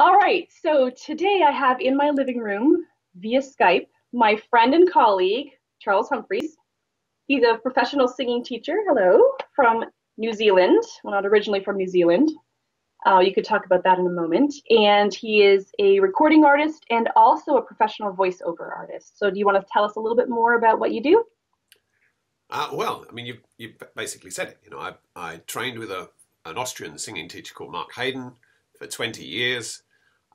All right, so today I have in my living room via Skype my friend and colleague, Charles Humphreys. He's a professional singing teacher, hello, from New Zealand. Well, not originally from New Zealand. Uh, you could talk about that in a moment. And he is a recording artist and also a professional voiceover artist. So, do you want to tell us a little bit more about what you do? Uh, well, I mean, you you basically said it. You know, I I trained with a an Austrian singing teacher called Mark Hayden for 20 years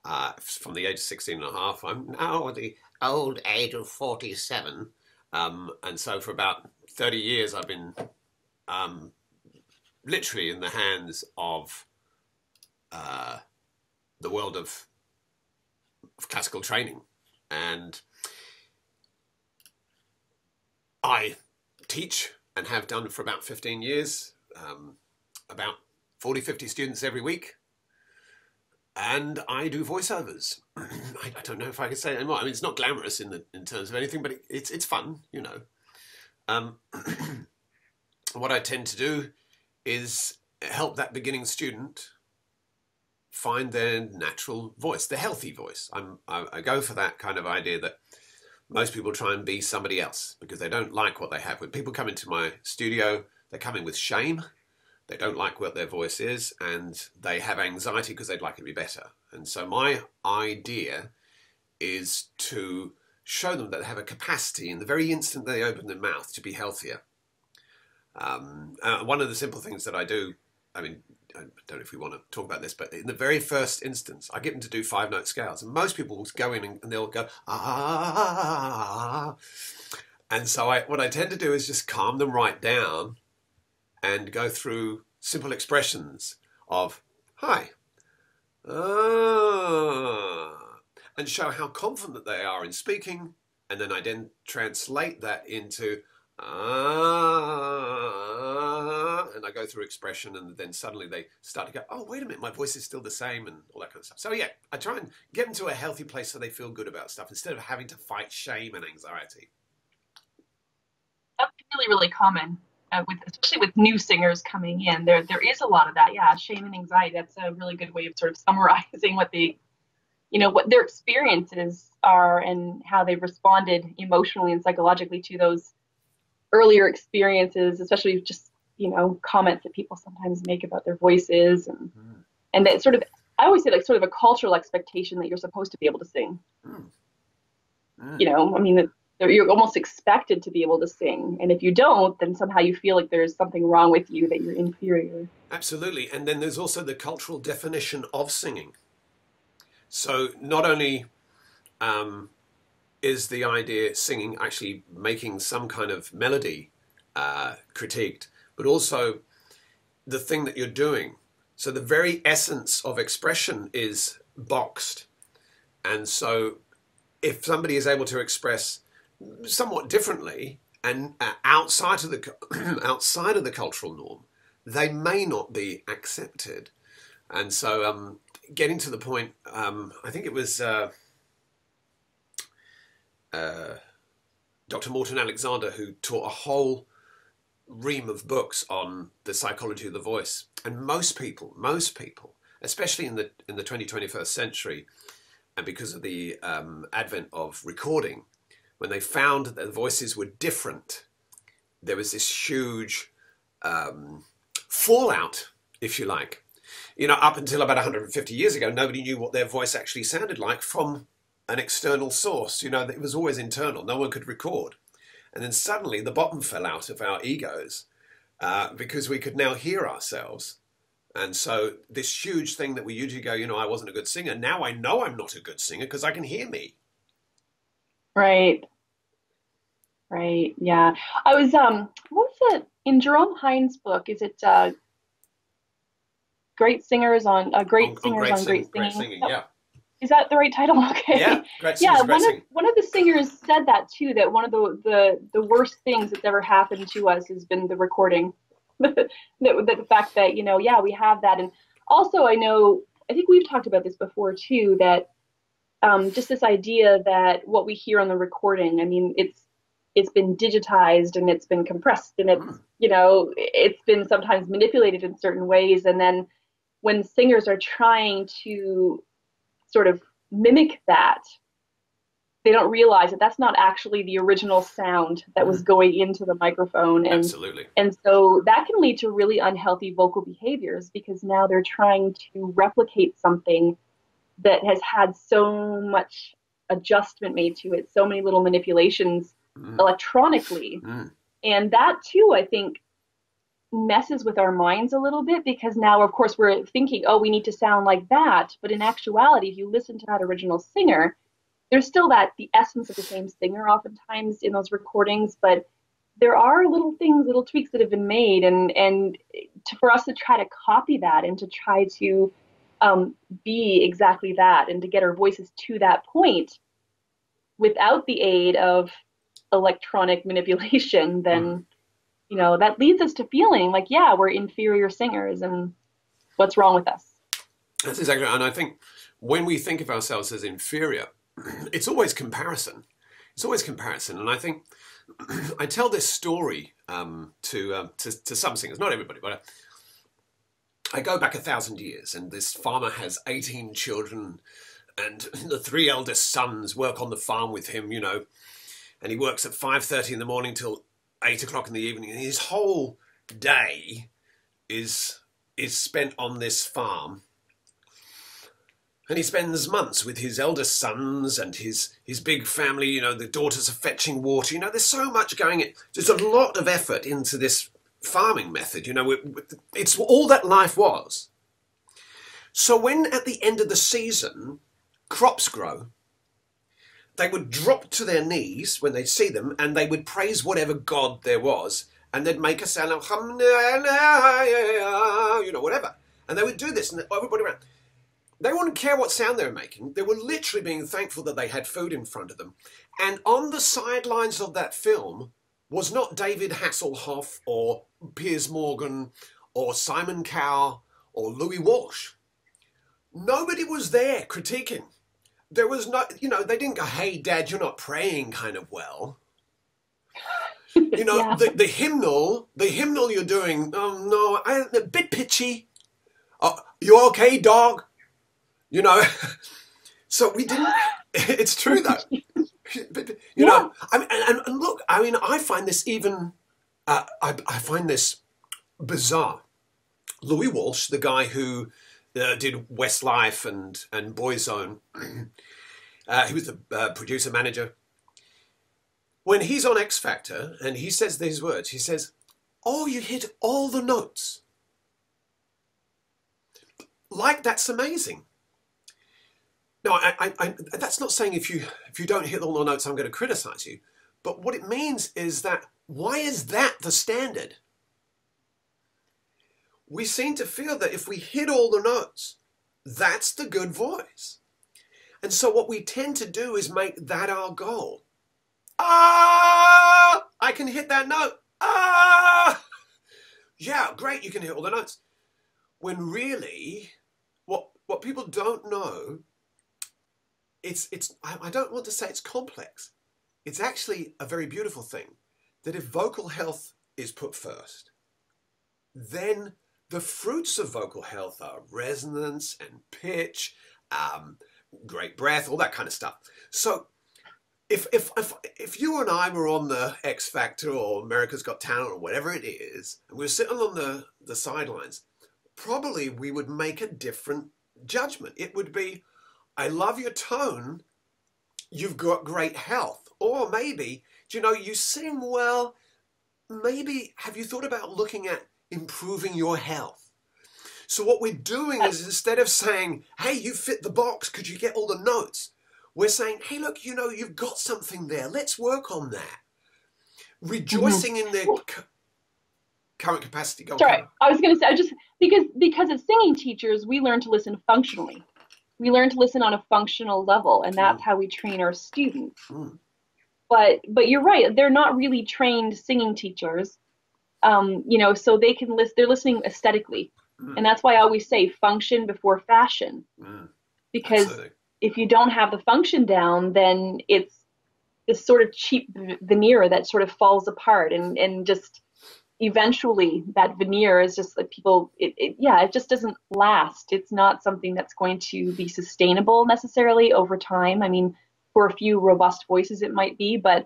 uh, from the age of 16 and a half. I'm now at the old age of 47. Um, and so for about 30 years, I've been um, literally in the hands of uh, the world of, of classical training. And I teach and have done for about 15 years, um, about 40, 50 students every week and I do voiceovers. I, I, don't know if I can say anymore. I mean, it's not glamorous in the in terms of anything, but it, it's it's fun, you know. Um, what I tend to do is help that beginning student find their natural voice, the healthy voice. I'm I, I go for that kind of idea that most people try and be somebody else because they don't like what they have. When people come into my studio, they come in with shame they don't like what their voice is and they have anxiety because they'd like it to be better. And so my idea is to show them that they have a capacity in the very instant they open their mouth to be healthier. Um, uh, one of the simple things that I do, I mean, I don't know if we want to talk about this, but in the very first instance, I get them to do five note scales. And most people will go in and, and they'll go, ah. And so I, what I tend to do is just calm them right down and go through simple expressions of hi, ah, and show how confident they are in speaking. And then I then translate that into ah, and I go through expression, and then suddenly they start to go, oh, wait a minute, my voice is still the same, and all that kind of stuff. So, yeah, I try and get them to a healthy place so they feel good about stuff instead of having to fight shame and anxiety. That's really, really common uh, with especially with new singers coming in, there there is a lot of that. Yeah, shame and anxiety. That's a really good way of sort of summarizing what the, you know, what their experiences are and how they've responded emotionally and psychologically to those earlier experiences, especially just you know comments that people sometimes make about their voices and mm. and that sort of I always say like sort of a cultural expectation that you're supposed to be able to sing. Mm. Mm. You know, I mean you're almost expected to be able to sing. And if you don't then somehow you feel like there's something wrong with you that you're inferior. Absolutely. And then there's also the cultural definition of singing. So not only um, is the idea singing actually making some kind of melody uh, critiqued but also the thing that you're doing. So the very essence of expression is boxed. And so if somebody is able to express somewhat differently and uh, outside of the outside of the cultural norm, they may not be accepted. And so, um, getting to the point, um, I think it was uh, uh, Dr. Morton Alexander who taught a whole ream of books on the psychology of the voice. And most people, most people, especially in the in the 20, 21st century, and because of the um, advent of recording, when they found that the voices were different, there was this huge um, fallout, if you like. You know, up until about 150 years ago, nobody knew what their voice actually sounded like from an external source. You know, it was always internal. No one could record. And then suddenly the bottom fell out of our egos uh, because we could now hear ourselves. And so this huge thing that we usually go, you know, I wasn't a good singer. Now I know I'm not a good singer because I can hear me. Right. Right. Yeah. I was um what was it in Jerome Hines' book? Is it uh Great Singers on uh, Great on, Singers on, great, on great, singing? great Singing? Yeah. Is that the right title? Okay. Yeah, great yeah. One of one of the singers said that too. That one of the the the worst things that's ever happened to us has been the recording. the, the, the fact that you know, yeah, we have that, and also I know I think we've talked about this before too. That um, just this idea that what we hear on the recording, I mean, it's it's been digitized and it's been compressed and it's hmm. you know it's been sometimes manipulated in certain ways and then when singers are trying to sort of mimic that, they don't realize that that's not actually the original sound that was mm-hmm. going into the microphone and Absolutely. and so that can lead to really unhealthy vocal behaviors because now they're trying to replicate something that has had so much adjustment made to it so many little manipulations mm. electronically mm. and that too i think messes with our minds a little bit because now of course we're thinking oh we need to sound like that but in actuality if you listen to that original singer there's still that the essence of the same singer oftentimes in those recordings, but there are little things, little tweaks that have been made, and and to, for us to try to copy that and to try to um, be exactly that and to get our voices to that point without the aid of electronic manipulation, then mm. you know that leads us to feeling like yeah we're inferior singers and what's wrong with us. That's exactly, right. and I think when we think of ourselves as inferior, it's always comparison. It's always comparison, and I think I tell this story um, to, um, to, to some singers, not everybody, but I, go back a thousand years, and this farmer has eighteen children, and the three eldest sons work on the farm with him, you know, and he works at five thirty in the morning till eight o'clock in the evening, and his whole day is is spent on this farm and he spends months with his eldest sons and his, his big family. You know, the daughters are fetching water. You know, there's so much going in. There's a lot of effort into this farming method. You know, it's all that life was. So when at the end of the season, crops grow, they would drop to their knees when they'd see them and they would praise whatever God there was and they'd make a sound, of, you know, whatever. And they would do this and everybody around they wouldn't care what sound they were making. They were literally being thankful that they had food in front of them. And on the sidelines of that film was not David Hasselhoff or Piers Morgan or Simon Cowell or Louis Walsh. Nobody was there critiquing. There was no, you know, they didn't go, hey, Dad, you're not praying kind of well. You know, yeah. the, the hymnal, the hymnal you're doing, oh no, I, a bit pitchy. Oh, you okay, dog? You know, so we didn't. It's true though. you yeah. know, I mean, and, and, look, I mean, I find this even. Uh, I, I find this bizarre. Louis Walsh, the guy who uh, did Westlife and and Boyzone, uh, he was the uh, producer manager. When he's on X Factor and he says these words, he says, "Oh, you hit all the notes." Like that's amazing. No, I, I, I, that's not saying if you if you don't hit all the notes, I'm going to criticize you. But what it means is that why is that the standard? We seem to feel that if we hit all the notes, that's the good voice. And so what we tend to do is make that our goal. Ah, I can hit that note. Ah, yeah, great, you can hit all the notes. When really, what what people don't know it's it's I don't want to say it's complex. It's actually a very beautiful thing that if vocal health is put first, then the fruits of vocal health are resonance and pitch, um, great breath, all that kind of stuff. So if, if, if, if you and I were on the X Factor or America's Got Talent or whatever it is, and we were sitting on the, the sidelines, probably we would make a different judgment. It would be, I love your tone. You've got great health. Or maybe, do you know, you sing well. Maybe have you thought about looking at improving your health? So what we're doing is instead of saying, hey, you fit the box, could you get all the notes? We're saying, hey, look, you know, you've got something there. Let's work on that. Rejoicing mm-hmm. in their current capacity. Go Sorry, I was going to say, I just because because as singing teachers, we learn to listen functionally we learn to listen on a functional level and that's how we train our students mm. But but you're right they're not really trained singing teachers. Um, you know so they can list they're listening aesthetically. Mm. and that's why i always say function before fashion. Mm. because if you don't have the function down then it's this sort of cheap veneer that sort of falls apart and and just eventually that veneer is just like people it, it, yeah it just doesn't last. It's not something that's going to be sustainable necessarily over time. I mean for a few robust voices it might be but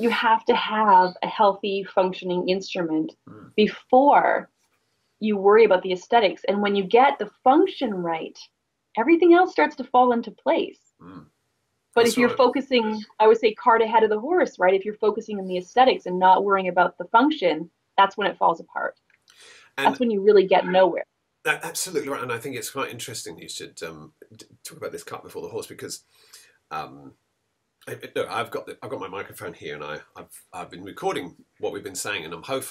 you have to have a healthy functioning instrument mm. before you worry about the aesthetics and when you get the function right everything else starts to fall into place mm. but that's if you're right. focusing i would say cart ahead of the horse right if you're focusing on the aesthetics and not worrying about the function that's when it falls apart. And that's when you really get nowhere. Absolutely right, and I think it's quite interesting. You should um, talk about this cart before the horse because um, no, I've got the, I've got my microphone here, and I, have I've been recording what we've been saying, and I'm hope,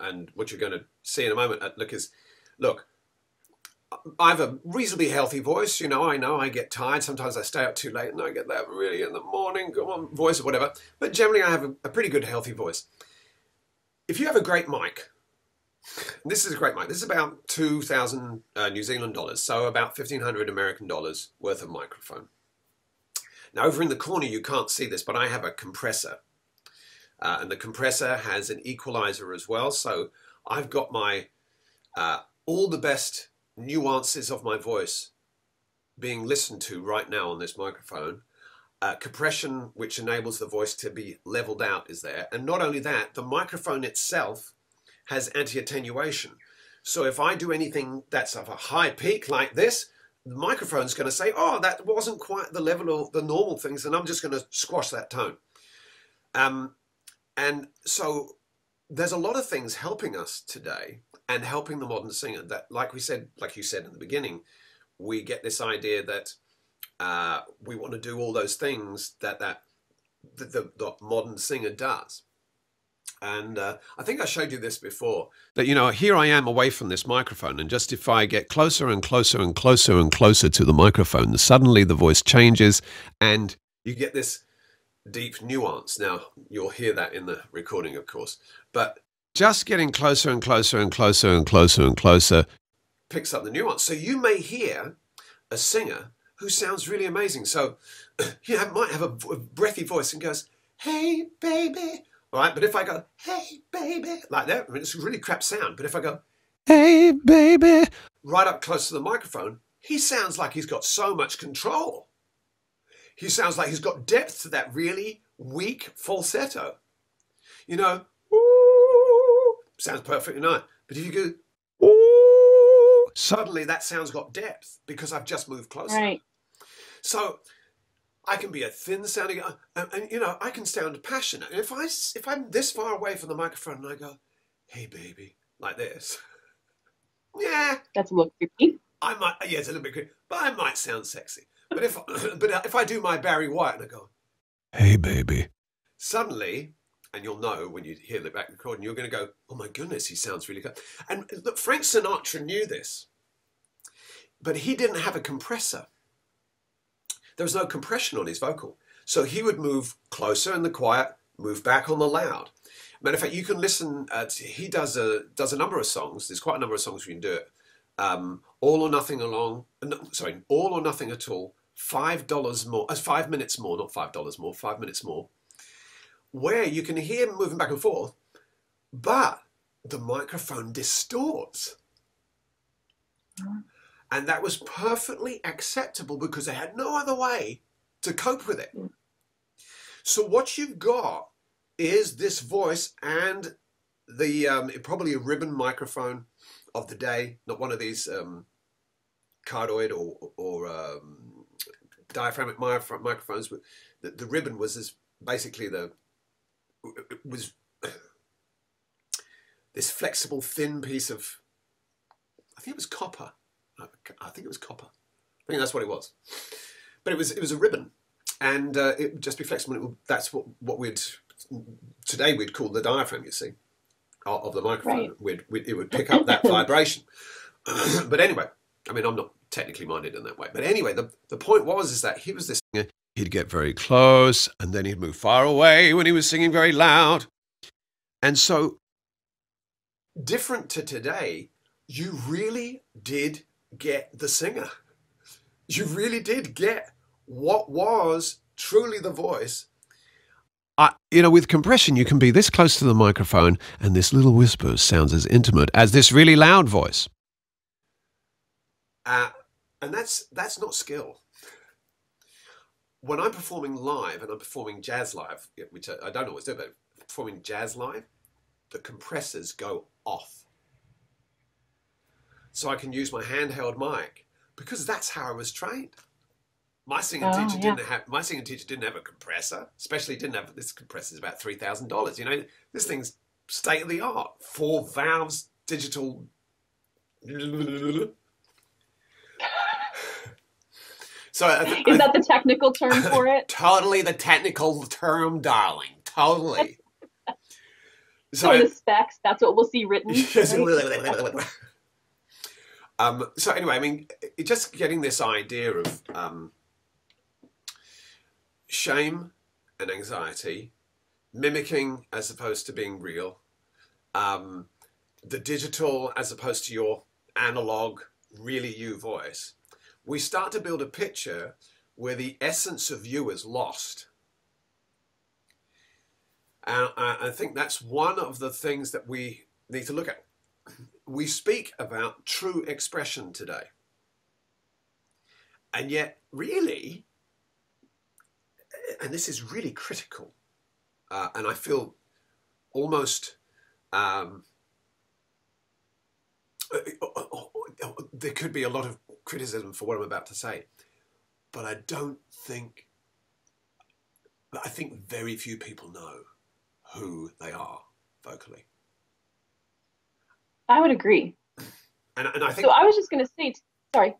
and what you're going to see in a moment. Uh, look is look. I have a reasonably healthy voice. You know, I know I get tired. Sometimes I stay up too late and I get that really in the morning, on, voice or whatever. But generally, I have a, a pretty good, healthy voice if you have a great mic, this is a great mic. This is about 2,000 uh, New Zealand dollars, so about 1,500 American dollars worth of microphone. Now over in the corner you can't see this, but I have a compressor. Uh, and the compressor has an equalizer as well, so I've got my uh, all the best nuances of my voice being listened to right now on this microphone uh, compression, which enables the voice to be leveled out, is there. And not only that, the microphone itself has anti-attenuation. So if I do anything that's of a high peak like this, the microphone's going to say, oh, that wasn't quite the level of the normal things, and I'm just going to squash that tone. Um, and so there's a lot of things helping us today and helping the modern singer that, like we said, like you said in the beginning, we get this idea that uh, we want to do all those things that that the, the, the modern singer does. And uh, I think I showed you this before. That, you know, here I am away from this microphone, and just if I get closer and closer and closer and closer to the microphone, suddenly the voice changes and you get this deep nuance. Now, you'll hear that in the recording, of course. But just getting closer and closer and closer and closer and closer picks up the nuance. So you may hear a singer who sounds really amazing. So you have, might have a breathy voice and goes, hey, baby. All right, but if I go, hey, baby, like that, I mean, it's a really crap sound. But if I go, hey, baby, right up close to the microphone, he sounds like he's got so much control. He sounds like he's got depth to that really weak falsetto. You know, ooh, sounds perfectly nice. But if you go, ooh, suddenly that sound's got depth because I've just moved closer. Right. So I can be a thin sounding, uh, and, and, you know, I can sound passionate. And if I if I'm this far away from the microphone and I go, "Hey, baby," like this, yeah, that's a little creepy. I might, uh, yeah, it's a little bit creepy, but I might sound sexy. But if but uh, if I do my Barry White and I go, "Hey, baby," suddenly. And you'll know when you hear the back recording, you're going to go, "Oh my goodness, he sounds really good." And look, Frank Sinatra knew this, but he didn't have a compressor there was no compression on his vocal. So he would move closer in the quiet, move back on the loud. Matter of fact, you can listen. To, he does a does a number of songs. There's quite a number of songs you can do it. Um, all or nothing along. No, sorry, all or nothing at all. Five dollars more. Uh, five minutes more, not five dollars more. Five minutes more. Where you can hear him moving back and forth, but the microphone distorts. Mm. And that was perfectly acceptable because they had no other way to cope with it. So what you've got is this voice and the um, probably a ribbon microphone of the day, not one of these um, cardioid or, or um, diaphragmic microphones, but the, the ribbon was this, basically the was this flexible thin piece of I think it was copper I think it was copper. I think that's what it was. But it was it was a ribbon, and uh, it would just be flexible. Would, that's what what we'd today we'd call the diaphragm. You see, of the microphone. Right. We'd, we'd, it would pick up that vibration. but anyway, I mean, I'm not technically minded in that way. But anyway, the the point was is that he was this. He'd get very close, and then he'd move far away when he was singing very loud, and so different to today. You really did get the singer. You really did get what was truly the voice I, you know, with compression, you can be this close to the microphone, and this little whisper sounds as intimate as this really loud voice. Uh, and that's that's not skill. When I'm performing live and I'm performing jazz live, which I, don't always do, but performing jazz live, the compressors go off. So I can use my handheld mic because that's how I was trained. My singing oh, teacher yeah. didn't have my singing teacher didn't have a compressor, especially didn't have this compressor is about three thousand dollars. You know, this thing's state of the art, four valves, digital. So uh, is that the technical term for it? totally the technical term, darling. Totally. so the specs. That's what we'll see written. Um, so anyway, I mean, just getting this idea of um, shame and anxiety, mimicking as opposed to being real, um, the digital as opposed to your analog, really you voice, we start to build a picture where the essence of you is lost. And I think that's one of the things that we need to look at. We speak about true expression today. And yet, really, and this is really critical, uh, and I feel almost um, there could be a lot of criticism for what I'm about to say, but I don't think, I think very few people know who they are vocally. I would agree. And, and I think. So I was just going to say, sorry.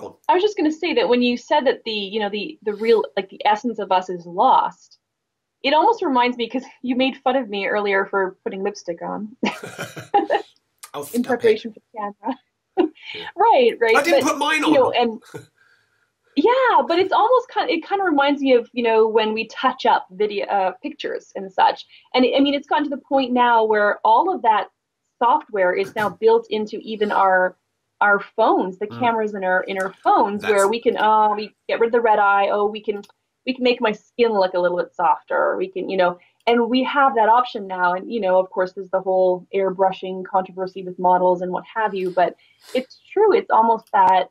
I was just going to say that when you said that the you know the the real like the essence of us is lost, it almost reminds me because you made fun of me earlier for putting lipstick on oh, in preparation it. for the camera. right, right. I didn't but, put mine on. You know, and yeah, but it's almost kind. Of, it kind of reminds me of you know when we touch up video uh, pictures and such. And I mean, it's gotten to the point now where all of that software is now built into even our our phones, the mm. cameras in our in our phones, That's... where we can oh we get rid of the red eye, oh we can we can make my skin look a little bit softer, we can you know, and we have that option now. And you know, of course, there's the whole airbrushing controversy with models and what have you, but it's true. It's almost that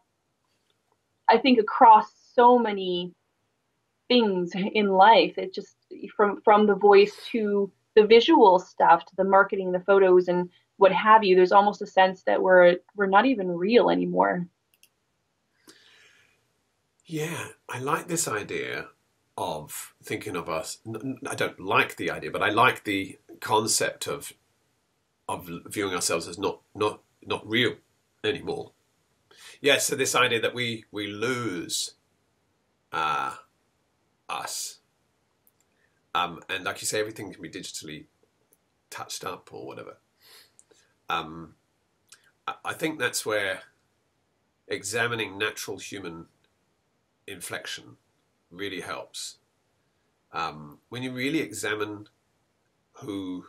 I think across so many things in life, it just from from the voice to the visual stuff to the marketing, the photos and what have you, there's almost a sense that we're we're not even real anymore. Yeah, I like this idea of thinking of us. I don't like the idea, but I like the concept of of viewing ourselves as not not not real anymore. Yeah, so this idea that we we lose uh, us, um, and like you say, everything can be digitally touched up or whatever. Um, I think that's where examining natural human inflection really helps. Um, when you really examine who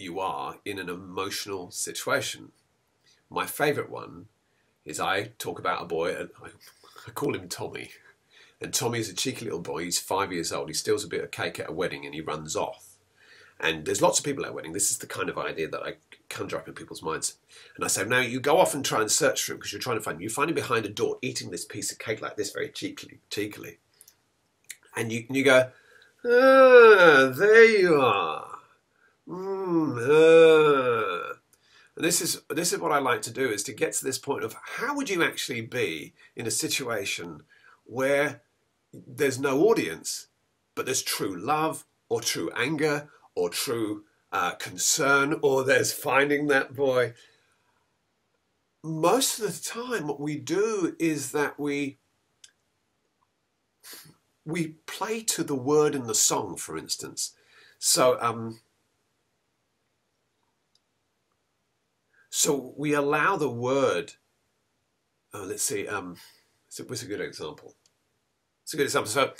you are in an emotional situation. My favourite one is I talk about a boy, and I, I call him Tommy. And Tommy is a cheeky little boy. He's five years old. He steals a bit of cake at a wedding and he runs off. And there's lots of people at a wedding. This is the kind of idea that I conjure up in people's minds. And I say, now you go off and try and search for him because you're trying to find him. You find him behind a door eating this piece of cake like this very cheekily. cheekily. And you, and you go, ah, there you are. Mm, ah. And this is, this is what I like to do is to get to this point of how would you actually be in a situation where there's no audience, but there's true love or true anger or true uh, concern or there's finding that boy. Most of the time, what we do is that we we play to the word in the song, for instance. So, um, so we allow the word. Oh, let's see. Um, what's a good example? It's a good example. So,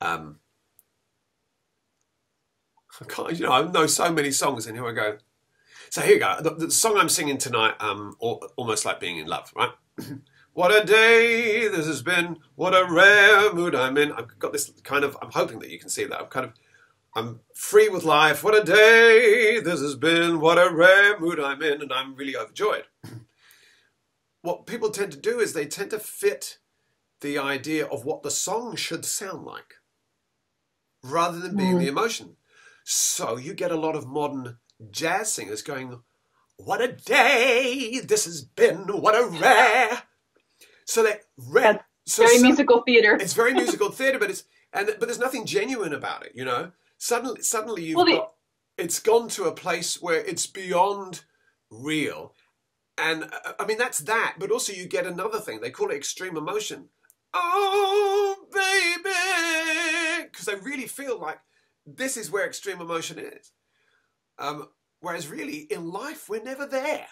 um, I can't, you know, I know so many songs, and here I go. So here we go. The, the song I'm singing tonight, um, almost like being in love, right? What a day this has been. What a rare mood I'm in. I've got this kind of, I'm hoping that you can see that. I'm kind of, I'm free with life. What a day this has been. What a rare mood I'm in. And I'm really overjoyed. what people tend to do is they tend to fit the idea of what the song should sound like rather than being mm. the emotion. So you get a lot of modern jazz singers going, What a day this has been. What a rare. So that rare. So very musical theater. It's very musical theater, but it's and but there's nothing genuine about it, you know. Suddenly, suddenly you've well, got it's gone to a place where it's beyond real, and uh, I mean that's that. But also you get another thing. They call it extreme emotion. Oh, baby, because they really feel like this is where extreme emotion is. Um, whereas really in life we're never there.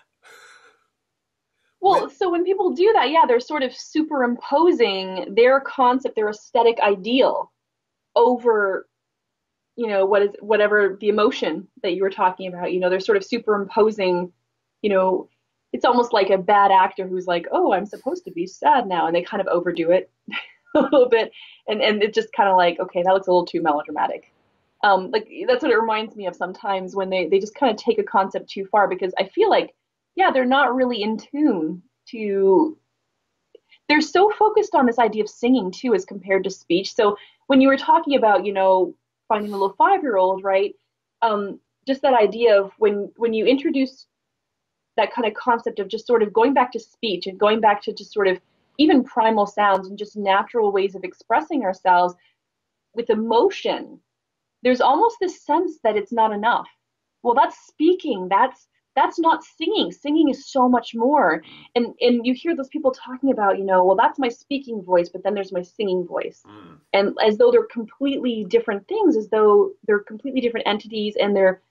Well, so when people do that, yeah, they're sort of superimposing their concept, their aesthetic ideal over, you know, what is whatever the emotion that you were talking about. You know, they're sort of superimposing, you know, it's almost like a bad actor who's like, oh, I'm supposed to be sad now, and they kind of overdo it a little bit, and and it's just kind of like, okay, that looks a little too melodramatic. Um, like that's what it reminds me of sometimes when they they just kind of take a concept too far because I feel like yeah, they're not really in tune to they're so focused on this idea of singing too as compared to speech. So when you were talking about, you know, finding a little five year old, right? Um, just that idea of when when you introduce that kind of concept of just sort of going back to speech and going back to just sort of even primal sounds and just natural ways of expressing ourselves with emotion, there's almost this sense that it's not enough. Well, that's speaking, that's that's not singing. Singing is so much more. And and you hear those people talking about you know well that's my speaking voice but then there's my singing voice. Mm. and as though they're completely different things as though they're completely different entities and they're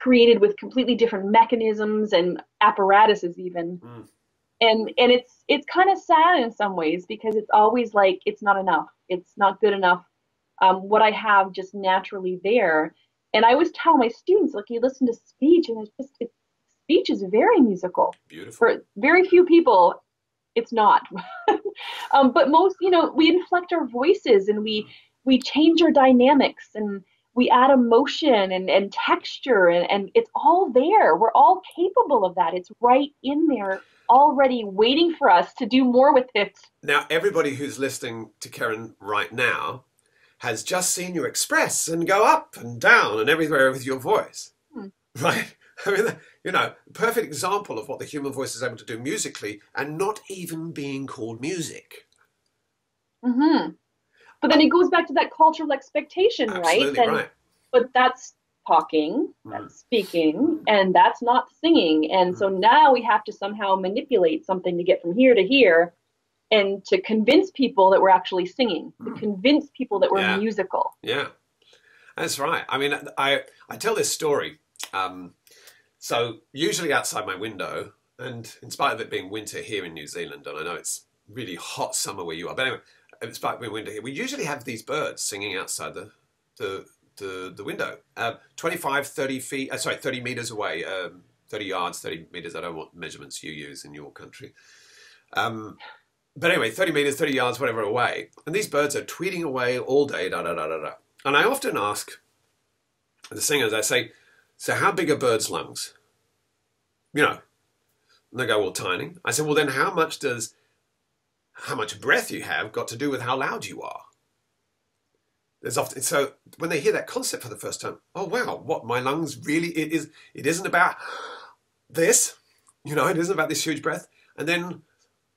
created with completely different mechanisms and apparatuses even. Mm. and and it's it's kind of sad in some ways because it's always like it's not enough. It's not good enough um, what i have just naturally there and I always tell my students, like, you listen to speech, and it's just, it's speech is very musical. Beautiful. For very few people, it's not. um, but most, you know, we inflect our voices and we we change our dynamics and we add emotion and, and texture and, and it's all there. We're all capable of that. It's right in there already waiting for us to do more with it. Now, everybody who's listening to Karyn right now has just seen you express and go up and down and everywhere with your voice. Hmm. Right? I mean, you know, perfect example of what the human voice is able to do musically and not even being called music. Mm-hmm. But then it goes back to that cultural expectation, Absolutely right? right. But that's talking, mm. that's speaking, and that's not singing. And mm. so now we have to somehow manipulate something to get from here to here and to convince people that we're actually singing, mm. to convince people that we're yeah. musical. Yeah, that's right. I mean, I, I tell this story. Um, so usually outside my window, and in spite of it being winter here in New Zealand, and I know it's really hot summer where you are, but anyway, in spite of being winter here, we usually have these birds singing outside the the the, the window, uh, 25, 30 feet, uh, sorry, 30 meters away, um, 30 yards, 30 meters. I don't know what measurements you use in your country. Um, but anyway, 30 meters, 30 yards, whatever away. And these birds are tweeting away all day, da da da da da. And I often ask the singers, I say, so how big are birds' lungs? You know, and they go, well, tiny. I said, well, then how much does how much breath you have got to do with how loud you are? There's often so when they hear that concept for the first time, oh wow, what my lungs really it is it isn't about this, you know, it isn't about this huge breath. And then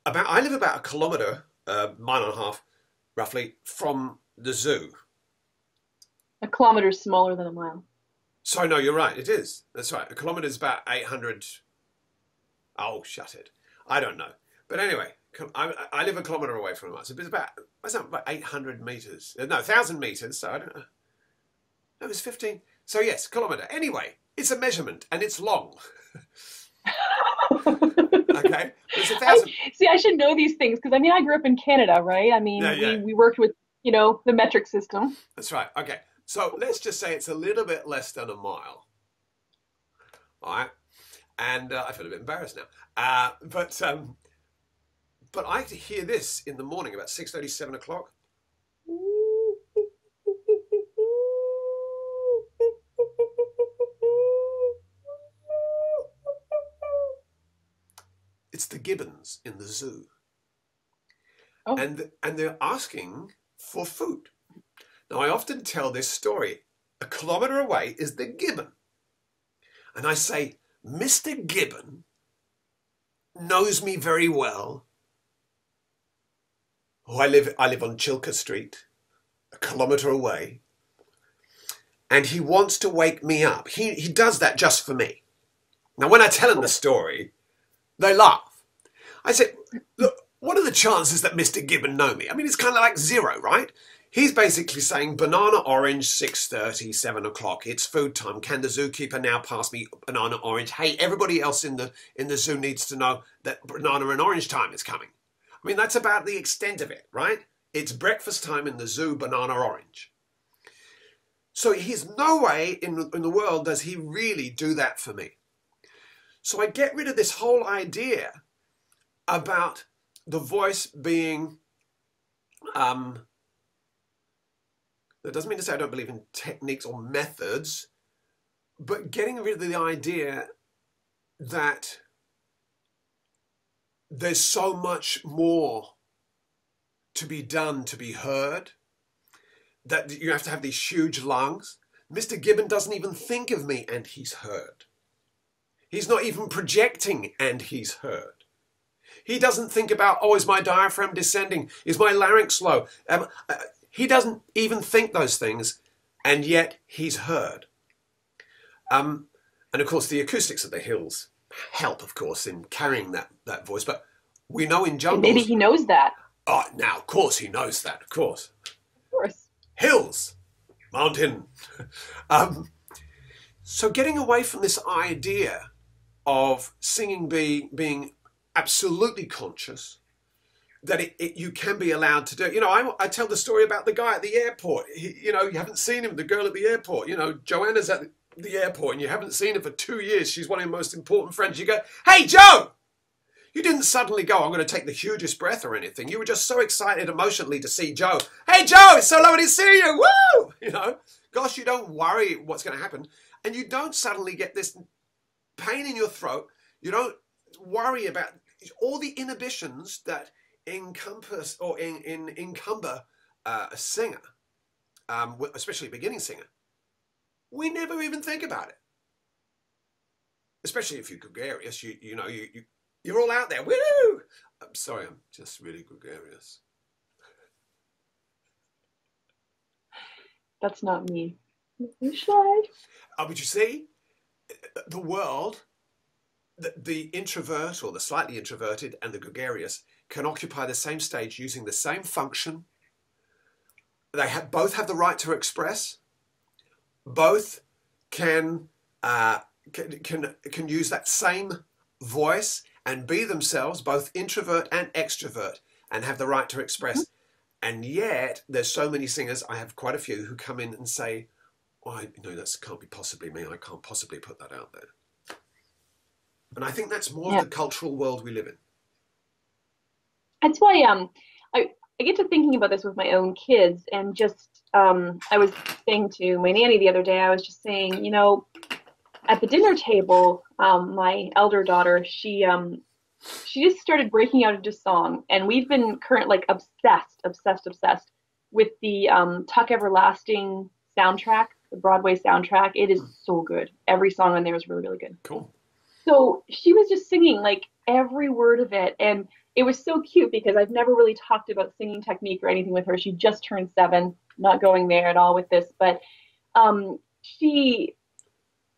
about I live about a kilometre, uh, mile and a half, roughly, from the zoo. A kilometre is smaller than a mile. So no, you're right. It is. That's right. A kilometre is about 800. Oh, shut it. I don't know. But anyway, I, I live a kilometre away from it. So it's about, what's that, about 800 metres. Uh, no, 1,000 metres. So I don't know. No, it's 15. So yes, kilometre. Anyway, it's a measurement and it's long. okay. It's a. I, see, I should know these things because I mean, I grew up in Canada, right? I mean, yeah, yeah. We, we worked with, you know, the metric system. That's right. Okay. So let's just say it's a little bit less than a mile. All right. And uh, I feel a bit embarrassed now. Uh, but um, but I have to hear this in the morning about 6.30, 7 o'clock. The gibbons in the zoo. Oh. And, and they're asking for food. Now, I often tell this story. A kilometre away is the gibbon. And I say, Mr. Gibbon knows me very well. Oh, I live, I live on Chilka Street, a kilometre away. And he wants to wake me up. He, he does that just for me. Now, when I tell him the story, they laugh. I said, look, what are the chances that Mr. Gibbon know me? I mean, it's kind of like zero, right? He's basically saying banana orange, 6.30, 7 o'clock. It's food time. Can the zookeeper now pass me banana orange? Hey, everybody else in the in the zoo needs to know that banana and orange time is coming. I mean, that's about the extent of it, right? It's breakfast time in the zoo, banana orange. So he's no way in, in the world does he really do that for me. So I get rid of this whole idea about the voice being um, that doesn't mean to say I don't believe in techniques or methods, but getting rid of the idea that there's so much more to be done to be heard, that you have to have these huge lungs. Mr. Gibbon doesn't even think of me and he's heard. He's not even projecting and he's heard. He doesn't think about, oh, is my diaphragm descending? Is my larynx low? Um, uh, he doesn't even think those things, and yet he's heard. Um, and of course, the acoustics of the hills help, of course, in carrying that, that voice. But we know in jungles. Maybe he knows that. Oh, now, of course, he knows that, of course. Of course. Hills, mountain. um, so, getting away from this idea of singing be, being absolutely conscious that it, it, you can be allowed to do. You know, I, I tell the story about the guy at the airport. He, you know, you haven't seen him, the girl at the airport. You know, Joanna's at the airport and you haven't seen her for two years. She's one of your most important friends. You go, hey, Joe! You didn't suddenly go, I'm going to take the hugest breath or anything. You were just so excited emotionally to see Joe. Hey, Joe, it's so lovely to see you. Woo! You know, gosh, you don't worry what's going to happen. And you don't suddenly get this pain in your throat. You don't worry about all the inhibitions that encompass or in, in encumber uh, a singer, um, especially a beginning singer, we never even think about it. Especially if you're gregarious, you you know you, you you're all out there. Woo! I'm sorry, I'm just really gregarious. That's not me. You should. Oh, but you see, the world, the, introvert or the slightly introverted and the gregarious can occupy the same stage using the same function. They have, both have the right to express. Both can, uh, can, can, can use that same voice and be themselves, both introvert and extrovert, and have the right to express. And yet, there's so many singers, I have quite a few, who come in and say, oh, I, no, that can't be possibly me. I can't possibly put that out there. And I think that's more yeah. the cultural world we live in. That's why um I I get to thinking about this with my own kids and just um I was saying to my nanny the other day I was just saying you know at the dinner table um my elder daughter she um she just started breaking out into song. And we've been current like obsessed obsessed obsessed with the um Tuck Everlasting soundtrack the Broadway soundtrack. It is hmm. so good. Every song on there is really really good. Cool so she was just singing like every word of it and it was so cute because I've never really talked about singing technique or anything with her. She just turned seven, not going there at all with this, but um, she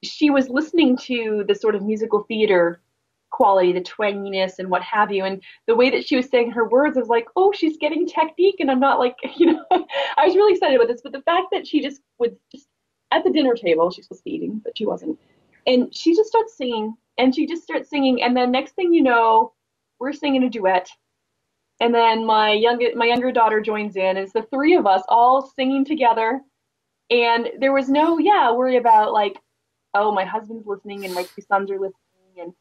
she was listening to the sort of musical theater quality, the twanginess and what have you, and the way that she was saying her words was like, oh, she's getting technique, and I'm not like, you know, I was really excited about this, but the fact that she just would just at the dinner table, she was eating, but she wasn't, and she just starts singing, and she just starts singing, and then next thing you know we're singing a duet. And then my young my younger daughter joins in. It's the three of us all singing together. And there was no, yeah, worry about like, oh, my husband's listening and my two sons are listening and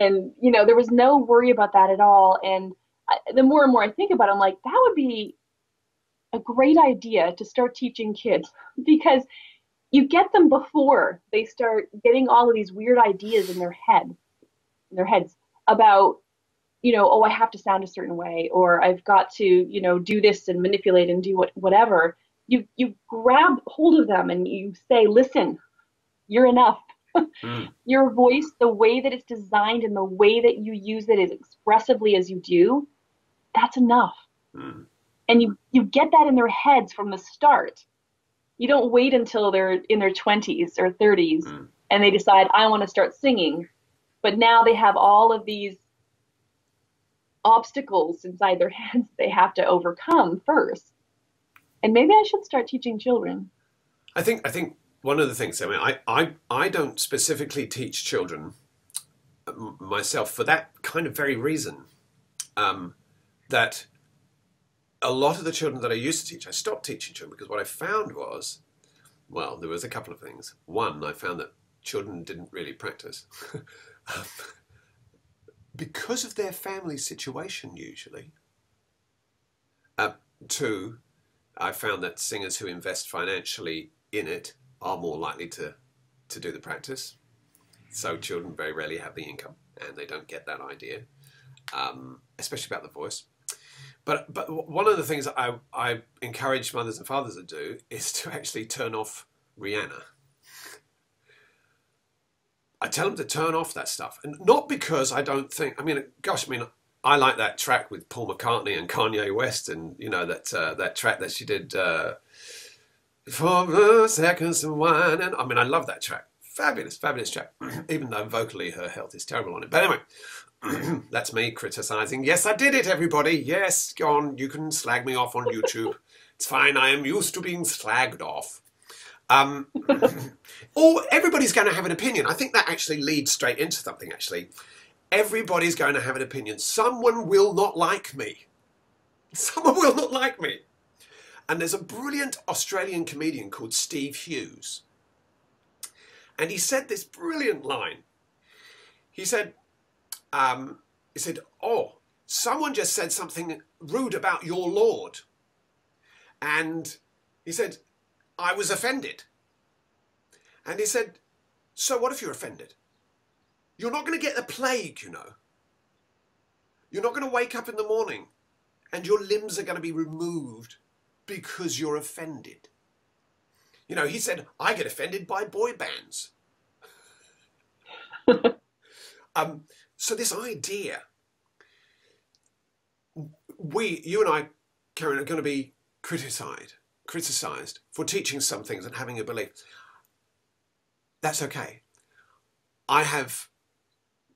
and you know, there was no worry about that at all. And I, the more and more I think about it, I'm like, that would be a great idea to start teaching kids because you get them before they start getting all of these weird ideas in their head, in their heads about, you know, oh, I have to sound a certain way, or I've got to, you know, do this and manipulate and do what, whatever. You you grab hold of them and you say, listen, you're enough. Mm. Your voice, the way that it's designed and the way that you use it as expressively as you do, that's enough. Mm. And you you get that in their heads from the start you don't wait until they're in their 20s or 30s mm. and they decide I want to start singing. But now they have all of these obstacles inside their heads they have to overcome first. And maybe I should start teaching children. I think I think one of the things I mean I I, I don't specifically teach children myself for that kind of very reason um, that a lot of the children that I used to teach, I stopped teaching children because what I found was, well, there was a couple of things. One, I found that children didn't really practice um, because of their family situation, usually. Uh, two, I found that singers who invest financially in it are more likely to, to do the practice. So children very rarely have the income and they don't get that idea, um, especially about the voice. But but one of the things I I encourage mothers and fathers to do is to actually turn off Rihanna. I tell them to turn off that stuff, and not because I don't think. I mean, gosh, I mean, I like that track with Paul McCartney and Kanye West, and you know that uh, that track that she did. Uh, seconds of wine, and I mean, I love that track. Fabulous, fabulous track. Even though vocally her health is terrible on it. But anyway, That's me criticizing. Yes, I did it, everybody. Yes, go on. You can slag me off on YouTube. it's fine. I am used to being slagged off. Um, or everybody's going to have an opinion. I think that actually leads straight into something, actually. Everybody's going to have an opinion. Someone will not like me. Someone will not like me. And there's a brilliant Australian comedian called Steve Hughes. And he said this brilliant line. He said, um, he said, Oh, someone just said something rude about your Lord. And he said, I was offended. And he said, So what if you're offended? You're not going to get the plague, you know. You're not going to wake up in the morning and your limbs are going to be removed because you're offended. You know, he said, I get offended by boy bands. um, so this idea, we, you and I, Karyn, are going to be criticized, criticized for teaching some things and having a belief. That's okay. I have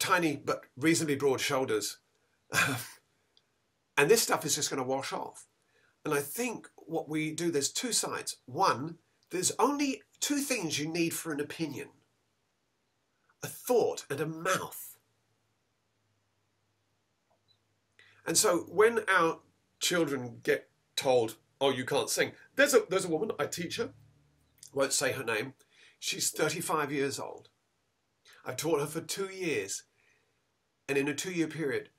tiny but reasonably broad shoulders, and this stuff is just going to wash off. And I think what we do, there's two sides. One, there's only two things you need for an opinion a thought and a mouth. And so when our children get told, oh, you can't sing, there's a, there's a woman, I teach her, won't say her name, she's 35 years old. I've taught her for two years. And in a two year period,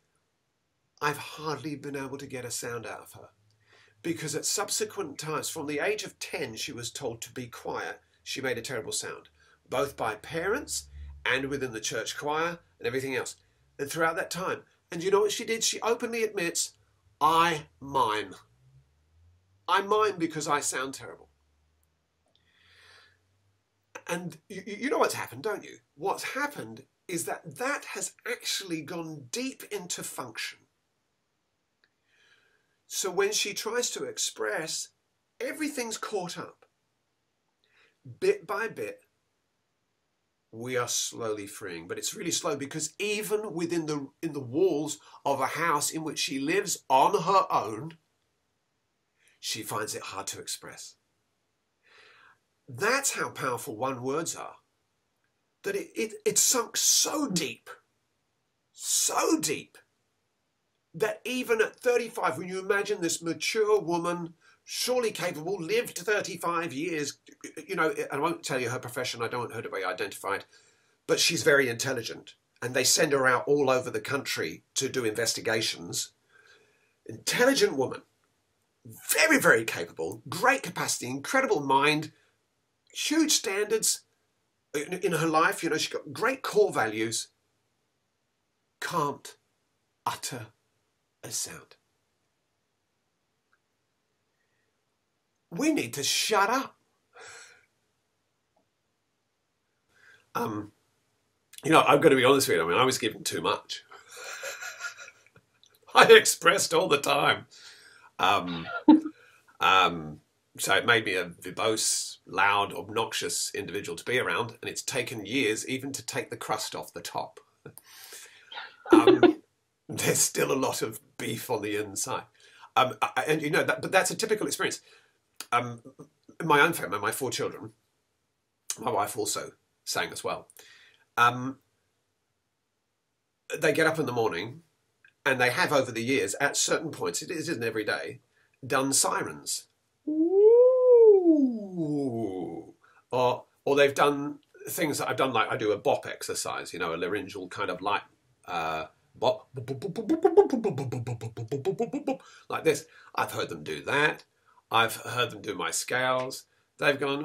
I've hardly been able to get a sound out of her. Because at subsequent times, from the age of 10, she was told to be quiet. She made a terrible sound, both by parents and within the church choir and everything else. And throughout that time, and you know what she did? She openly admits, I mime. I mime because I sound terrible. And you, you know what's happened, don't you? What's happened is that that has actually gone deep into function. So when she tries to express, everything's caught up. Bit by bit, we are slowly freeing. But it's really slow because even within the in the walls of a house in which she lives on her own she finds it hard to express. That's how powerful one words are that it, it, it sunk so deep so deep that even at 35 when you imagine this mature woman surely capable, lived 35 years, you know, I won't tell you her profession, I don't want her to be identified, but she's very intelligent. And they send her out all over the country to do investigations. intelligent woman, very, very capable, great capacity, incredible mind, huge standards in, in her life. You know, she's got great core values, can't utter a sound. We need to shut up. Um, you know, I'm going to be honest with you. I mean, I was given too much. I expressed all the time. Um, um, so it made me a verbose, loud, obnoxious individual to be around, and it's taken years even to take the crust off the top. Um, there's still a lot of beef on the inside, um, I, and you know, that, but that's a typical experience. Um, my own family, my four children, my wife also sang as well. Um, they get up in the morning and they have over the years, at certain points, it isn't every day, done sirens. Ooh. Or, or they've done things that I've done, like I do a bop exercise, you know, a laryngeal kind of like uh, bop, like this. I've heard them do that. I've heard them do my scales. They've gone,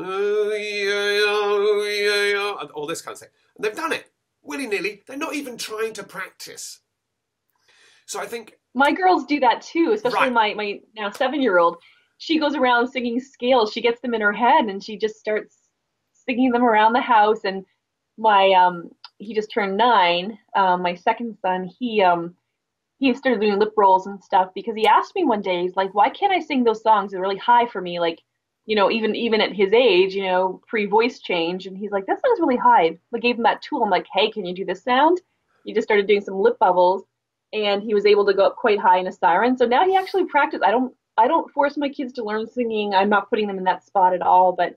all this kind of thing. And they've done it willy nilly. They're not even trying to practice. So I think my girls do that too, especially right. my my now seven year old. She goes around singing scales. She gets them in her head and she just starts singing them around the house. And my um he just turned nine. Um, my second son, he um he started doing lip rolls and stuff because he asked me one day, he's like, why can't I sing those songs? They're really high for me, like you know, even even at his age, you know, pre voice change. And he's like, that sounds really high. I gave him that tool. I'm like, hey, can you do this sound? He just started doing some lip bubbles and he was able to go up quite high in a siren. So now he actually practiced. I don't I don't force my kids to learn singing. I'm not putting them in that spot at all, but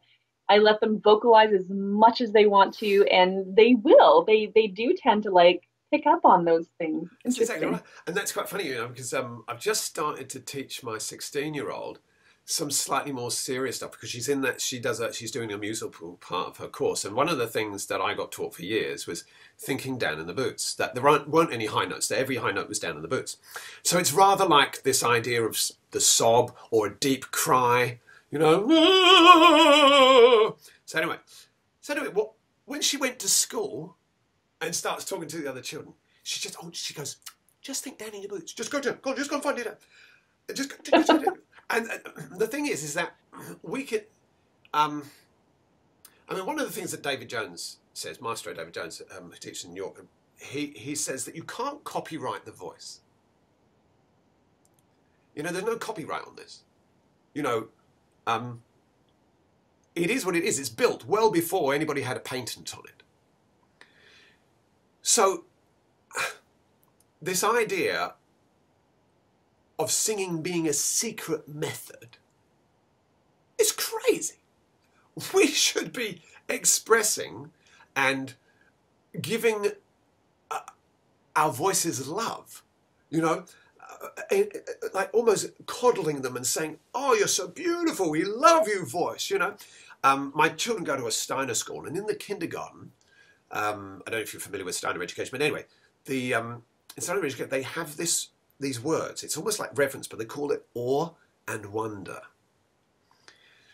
I let them vocalize as much as they want to, and they will. They they do tend to like pick up on those things. Exactly right. And that's quite funny, you know, because um, I've just started to teach my 16 year old some slightly more serious stuff because she's in that she does a, she's doing a musical part of her course and one of the things that i got taught for years was thinking down in the boots that there weren't, weren't any high notes that every high note was down in the boots so it's rather like this idea of the sob or a deep cry you know so anyway so anyway what, when she went to school and starts talking to the other children she just oh she goes just think down in your boots just go to go just go and find it out just, just, and uh, the thing is, is that we could. Um, I mean, one of the things that David Jones says, Maestro David Jones, um, who teaches in New York, he, he says that you can't copyright the voice. You know, there's no copyright on this. You know, um, it is what it is. It's built well before anybody had a patent on it. So, this idea of singing being a secret method is crazy. We should be expressing and giving uh, our voices love, you know, uh, uh, like almost coddling them and saying, Oh, you're so beautiful, we love you, voice, you know. Um, my children go to a Steiner school, and in the kindergarten, um, I don't know if you're familiar with Steiner education, but anyway, the um, in Steiner education, they have this these words. It's almost like reverence, but they call it awe and wonder.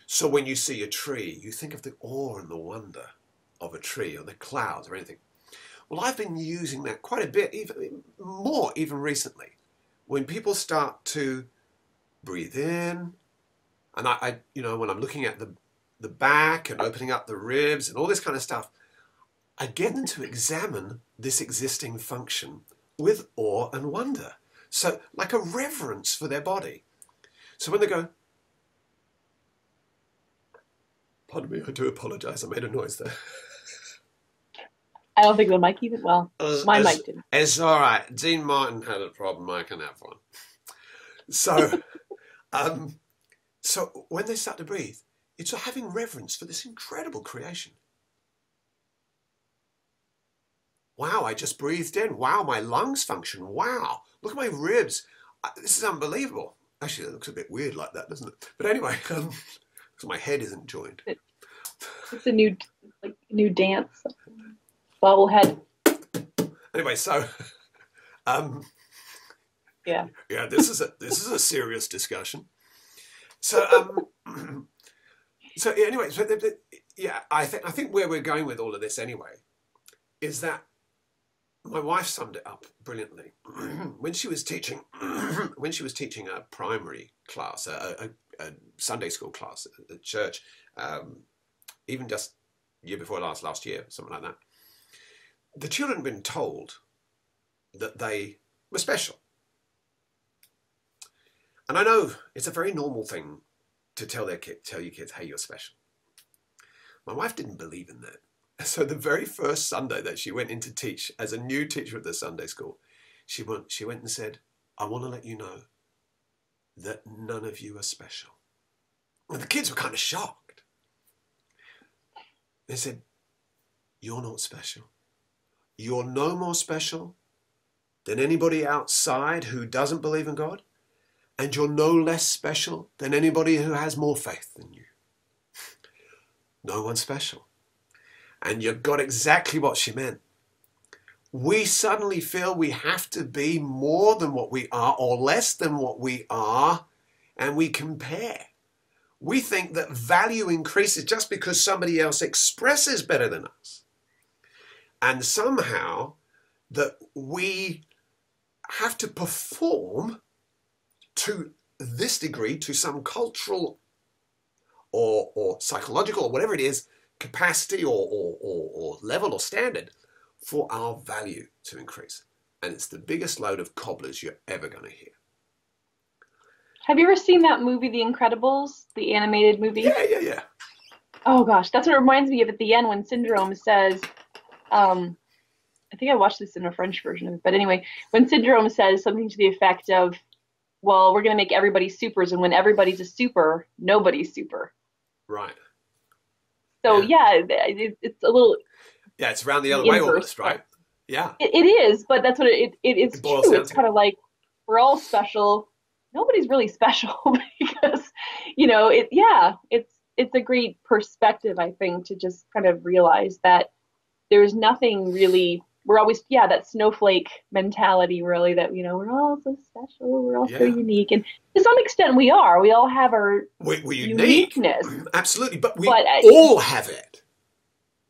So when you see a tree, you think of the awe and the wonder of a tree or the clouds or anything. Well, I've been using that quite a bit, even more even recently. When people start to breathe in, and I, I you know, when I'm looking at the the back and opening up the ribs and all this kind of stuff, I get them to examine this existing function with awe and wonder. So, like a reverence for their body. So when they go, pardon me, I do apologise, I made a noise there. I don't think the mic even, well, uh, my mic didn't. It's all right. Dean Martin had a problem, I can have one. So, um, so when they start to breathe, it's having reverence for this incredible creation. Wow, I just breathed in. Wow, my lungs function. Wow, look at my ribs. This is unbelievable. Actually, it looks a bit weird like that, doesn't it? But anyway, um, because my head isn't joined. It's a new, like, new dance. Bobblehead. Anyway, so, um, Yeah. Yeah, this is a this is a serious discussion. So um, so anyway, so the, the, yeah, I think I think where we're going with all of this anyway is that my wife summed it up brilliantly when she was teaching when she was teaching a primary class, a, a, a Sunday school class at church, um, even just year before last, last year, something like that. The children had been told that they were special. And I know it's a very normal thing to tell their kid, tell your kids, hey, you're special. My wife didn't believe in that. So the very first Sunday that she went in to teach as a new teacher at the Sunday school, she went, she went and said, I want to let you know that none of you are special. And the kids were kind of shocked. They said, You're not special. You're no more special than anybody outside who doesn't believe in God, and you're no less special than anybody who has more faith than you. No one's special. And you got exactly what she meant. We suddenly feel we have to be more than what we are or less than what we are, and we compare. We think that value increases just because somebody else expresses better than us. And somehow that we have to perform to this degree, to some cultural or, or psychological or whatever it is, capacity or, or, or, or level or standard for our value to increase. And it's the biggest load of cobblers you're ever going to hear. Have you ever seen that movie, The Incredibles, the animated movie? Yeah, yeah, yeah. Oh gosh, that's what it reminds me of at the end when Syndrome says, um, I think I watched this in a French version of it, but anyway, when Syndrome says something to the effect of, well, we're going to make everybody supers, and when everybody's a super, nobody's super. Right. So yeah, yeah it, it's a little. Yeah, it's around the other way almost, right? Yeah. It, it is, but that's what it, it it's it true. It's kind of like we're all special. Nobody's really special because, you know, it. Yeah, it's it's a great perspective, I think, to just kind of realize that there's nothing really we're always yeah that snowflake mentality really that you know we're all so special we're all yeah. so unique. And to some extent we are. We all have our we, we're uniqueness. Absolutely. But we but, uh, all have it.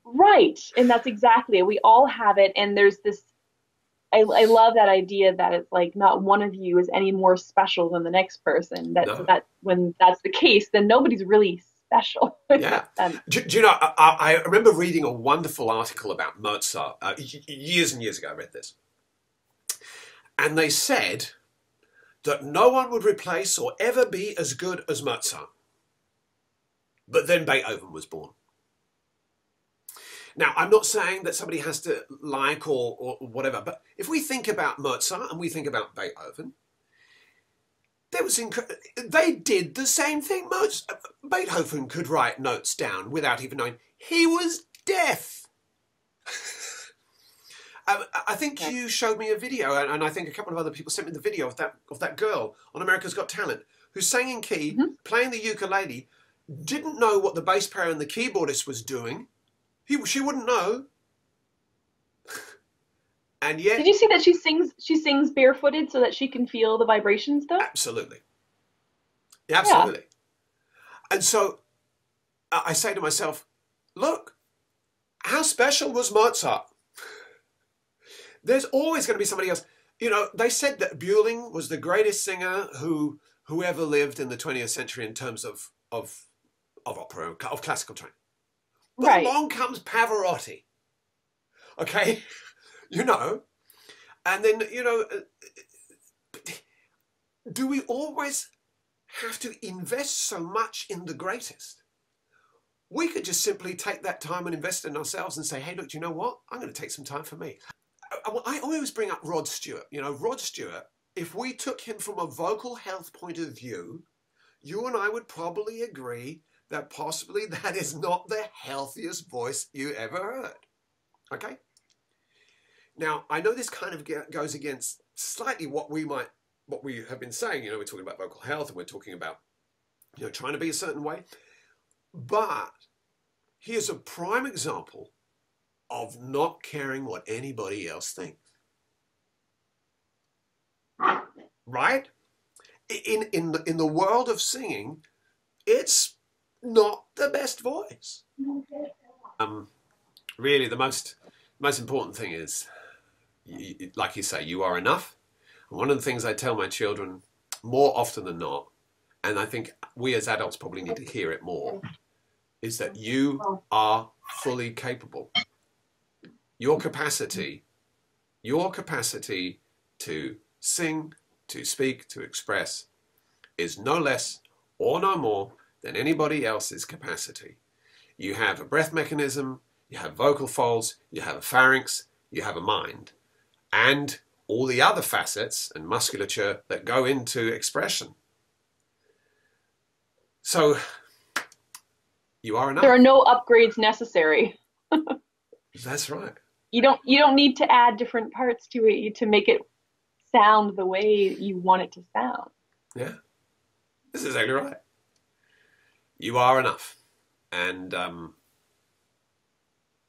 Right. And that's exactly it. We all have it. And there's this I, I love that idea that it's like not one of you is any more special than the next person. That no. that when that's the case then nobody's really special. yeah. Um, do, do, you know, I, I, remember reading a wonderful article about Mozart uh, years and years ago. I read this. And they said that no one would replace or ever be as good as Mozart. But then Beethoven was born. Now, I'm not saying that somebody has to like or, or whatever, but if we think about Mozart and we think about Beethoven, there was inc- they did the same thing. Most Beethoven could write notes down without even knowing he was deaf. um, I think you showed me a video, and I think a couple of other people sent me the video of that of that girl on America's Got Talent who sang in key, mm-hmm. playing the ukulele, didn't know what the bass player and the keyboardist was doing. He, she wouldn't know. And yet, did you see that she sings? She sings barefooted so that she can feel the vibrations, though. Absolutely. Yeah, absolutely. Yeah. And so, I say to myself, look, how special was Mozart? There's always going to be somebody else. You know, they said that Björling was the greatest singer who who ever lived in the 20th century in terms of of of opera of classical training. But right. along comes Pavarotti. Okay. You know, and then, you know, uh, do we always have to invest so much in the greatest? We could just simply take that time and invest in ourselves and say, hey, look, do you know what? I'm going to take some time for me. I, I always bring up Rod Stewart. You know, Rod Stewart, if we took him from a vocal health point of view, you and I would probably agree that possibly that is not the healthiest voice you ever heard. Okay? Now, I know this kind of goes against slightly what we might, what we have been saying. You know, we're talking about vocal health and we're talking about, you know, trying to be a certain way. But here's a prime example of not caring what anybody else thinks. right? In in the, in the world of singing, it's not the best voice. Um, really, the most most important thing is, like you say, you are enough. And one of the things I tell my children more often than not, and I think we as adults probably need to hear it more, is that you are fully capable. Your capacity, your capacity to sing, to speak, to express is no less or no more than anybody else's capacity. You have a breath mechanism, you have vocal folds, you have a pharynx, you have a mind, and all the other facets and musculature that go into expression. So you are enough. There are no upgrades necessary. That's right. You don't you don't need to add different parts to it to make it sound the way you want it to sound. Yeah. This is exactly right. You are enough. And um,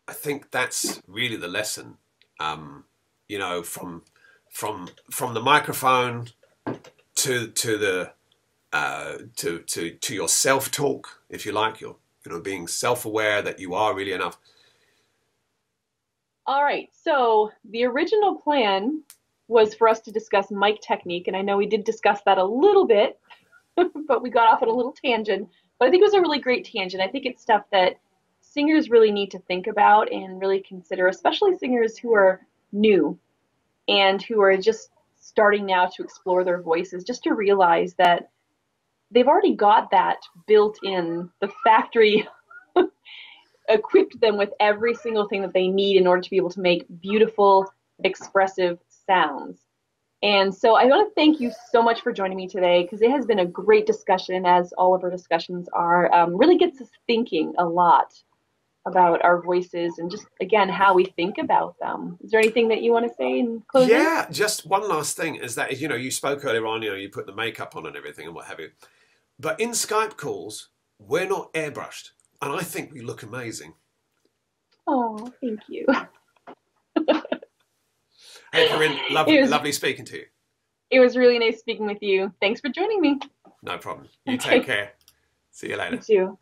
I think that's really the lesson. Um, you know, from from from the microphone to to the uh, to to to your self talk, if you like, you're you know being self aware that you are really enough. All right. So the original plan was for us to discuss mic technique, and I know we did discuss that a little bit, but we got off on a little tangent. But I think it was a really great tangent. I think it's stuff that singers really need to think about and really consider, especially singers who are new and who are just starting now to explore their voices, just to realize that they've already got that built in. The factory equipped them with every single thing that they need in order to be able to make beautiful, expressive sounds. And so I want to thank you so much for joining me today because it has been a great discussion, as all of our discussions are. Um, really gets us thinking a lot about our voices and just again how we think about them. Is there anything that you want to say in closing? Yeah, just one last thing is that you know you spoke earlier on, you know, you put the makeup on and everything and what have you. But in Skype calls, we're not airbrushed, and I think we look amazing. Oh, thank you. hey, Karyn, lovely, was, lovely speaking to you. It was really nice speaking with you. Thanks for joining me. No problem. You okay. take care. See you later. You too.